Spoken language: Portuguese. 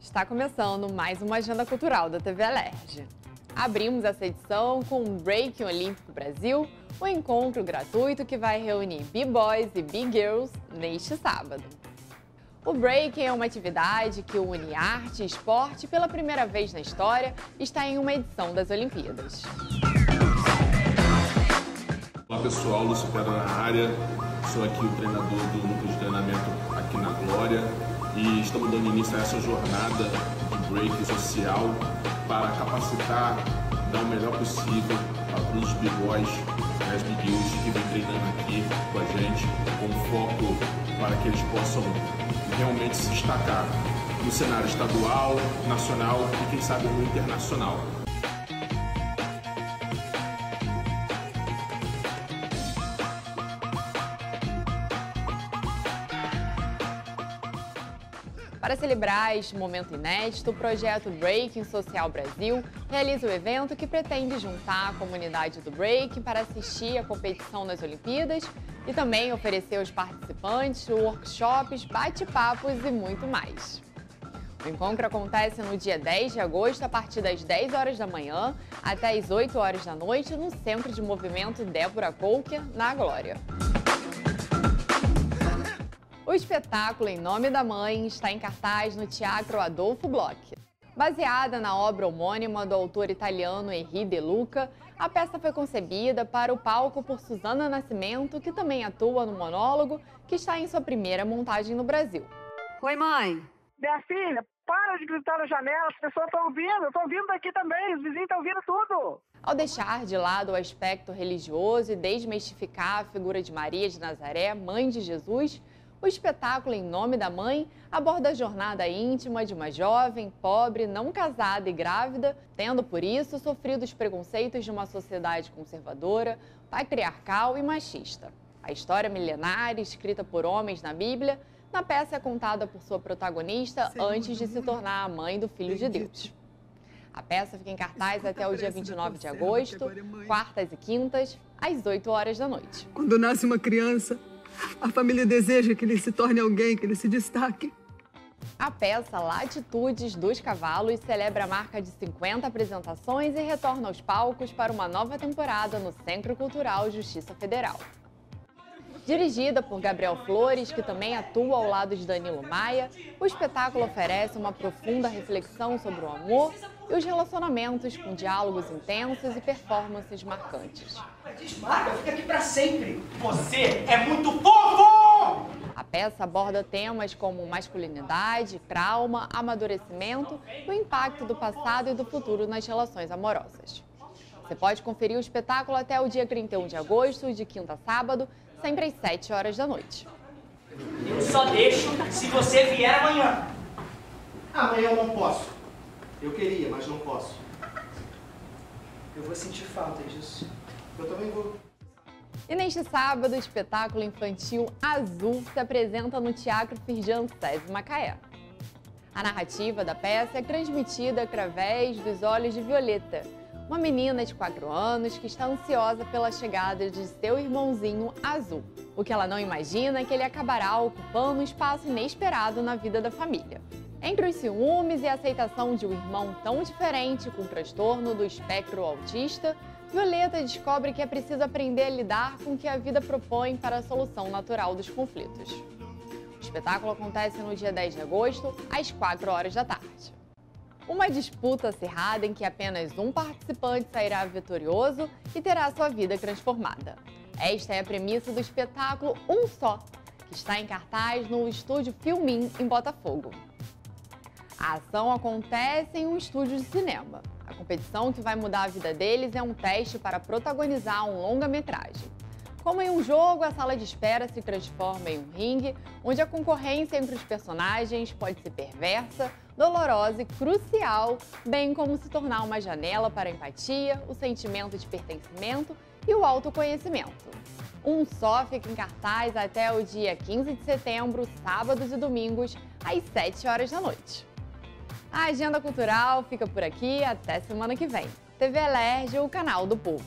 Está começando mais uma agenda cultural da TV Alerj. Abrimos essa edição com o Breaking Olímpico Brasil, um encontro gratuito que vai reunir B-Boys e B-Girls neste sábado. O Breaking é uma atividade que une arte e esporte pela primeira vez na história está em uma edição das Olimpíadas. Olá pessoal, Lúcio Pedra na área, sou aqui o treinador do núcleo de treinamento aqui na Glória e estamos dando início a essa jornada de break social para capacitar, dar o melhor possível os b-boys e as big que vem treinando aqui com a gente, com foco para que eles possam realmente se destacar no cenário estadual, nacional e quem sabe no internacional. Para celebrar este momento inédito, o projeto Breaking Social Brasil realiza o evento que pretende juntar a comunidade do breaking para assistir à competição nas Olimpíadas e também oferecer aos participantes workshops, bate-papos e muito mais. O encontro acontece no dia 10 de agosto, a partir das 10 horas da manhã até as 8 horas da noite, no Centro de Movimento Débora Colker, na Glória. O espetáculo Em Nome da Mãe está em cartaz no Teatro Adolfo Bloch. Baseada na obra homônima do autor italiano Henri De Luca, a peça foi concebida para o palco por Susana Nascimento, que também atua no monólogo, que está em sua primeira montagem no Brasil. Oi, mãe. Minha filha, para de gritar na janela, as pessoas estão ouvindo, estão ouvindo daqui também, os vizinhos estão ouvindo tudo. Ao deixar de lado o aspecto religioso e desmistificar a figura de Maria de Nazaré, mãe de Jesus, o espetáculo Em Nome da Mãe aborda a jornada íntima de uma jovem, pobre, não casada e grávida, tendo por isso sofrido os preconceitos de uma sociedade conservadora, patriarcal e machista. A história milenar, escrita por homens na Bíblia, na peça é contada por sua protagonista antes de se tornar a mãe do Filho de Deus. A peça fica em cartaz até o dia 29 de agosto, quartas e quintas, às 8 horas da noite. Quando nasce uma criança, a família deseja que ele se torne alguém, que ele se destaque. A peça Latitudes dos Cavalos celebra a marca de 50 apresentações e retorna aos palcos para uma nova temporada no Centro Cultural Justiça Federal. Dirigida por Gabriel Flores, que também atua ao lado de Danilo Maia, o espetáculo oferece uma profunda reflexão sobre o amor e os relacionamentos com diálogos intensos e performances marcantes. Desmarca, fica aqui para sempre. Você é muito fofo! A peça aborda temas como masculinidade, trauma, amadurecimento, o impacto do passado e do futuro nas relações amorosas. Você pode conferir o espetáculo até o dia 31 de agosto, de quinta a sábado, sempre às 7 horas da noite. Eu só deixo se você vier amanhã. Amanhã eu não posso. Eu queria, mas não posso. Eu vou sentir falta disso. Eu também vou. E neste sábado, o espetáculo infantil Azul se apresenta no Teatro Firjan Sés Macaé. A narrativa da peça é transmitida através dos olhos de Violeta, uma menina de 4 anos que está ansiosa pela chegada de seu irmãozinho Azul. O que ela não imagina é que ele acabará ocupando um espaço inesperado na vida da família. Entre os ciúmes e a aceitação de um irmão tão diferente com transtorno do espectro autista, Violeta descobre que é preciso aprender a lidar com o que a vida propõe para a solução natural dos conflitos. O espetáculo acontece no dia 10 de agosto, às 4 horas da tarde. Uma disputa acirrada em que apenas um participante sairá vitorioso e terá sua vida transformada. Esta é a premissa do espetáculo Um Só, que está em cartaz no estúdio Filmin, em Botafogo. A ação acontece em um estúdio de cinema. A competição que vai mudar a vida deles é um teste para protagonizar um longa-metragem. Como em um jogo, a sala de espera se transforma em um ringue, onde a concorrência entre os personagens pode ser perversa, dolorosa e crucial, bem como se tornar uma janela para a empatia, o sentimento de pertencimento e o autoconhecimento. Um só fica em cartaz até o dia 15 de setembro, sábados e domingos, às 7 horas da noite. A agenda cultural fica por aqui. Até semana que vem. TV Alerge, o canal do povo.